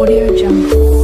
Audio Jungle.